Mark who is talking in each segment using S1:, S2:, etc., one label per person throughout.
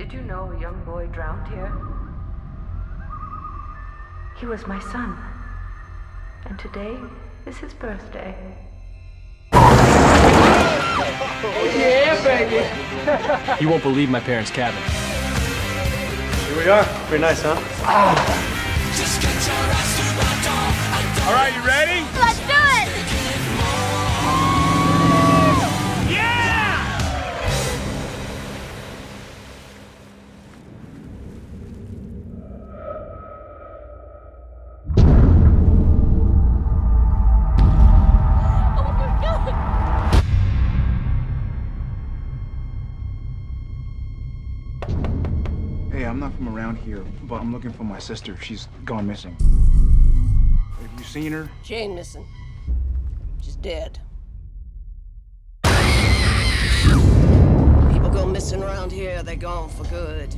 S1: Did you know a young boy drowned here? He was my son. And today is his birthday.
S2: Yeah, baby.
S3: You won't believe my parents' cabin.
S4: Here we are. Pretty nice, huh?
S2: All right, you ready?
S5: Hey, I'm not from around here, but I'm looking for my sister. She's gone missing. Have you seen her?
S6: Ain't missing. She's dead. People go missing around here, they're gone for good.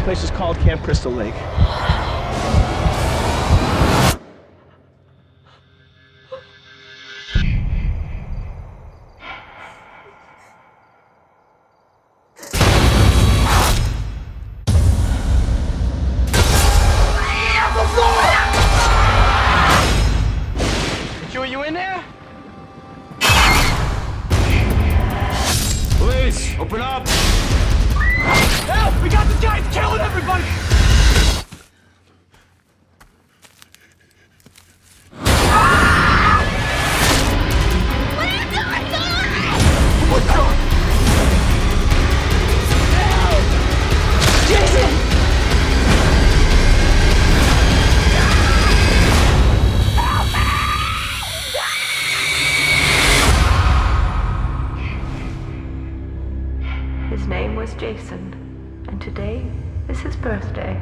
S2: This place is called Camp Crystal Lake. Sure you in there?
S3: Police, open up!
S1: His name was Jason. And today is his birthday.